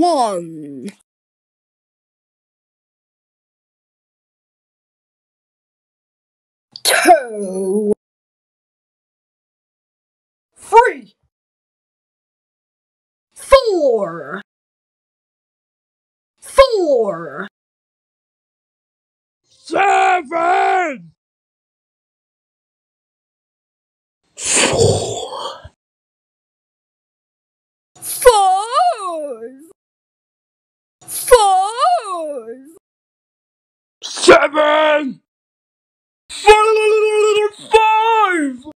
one. Two. Three. Four. Four. Seven. seven!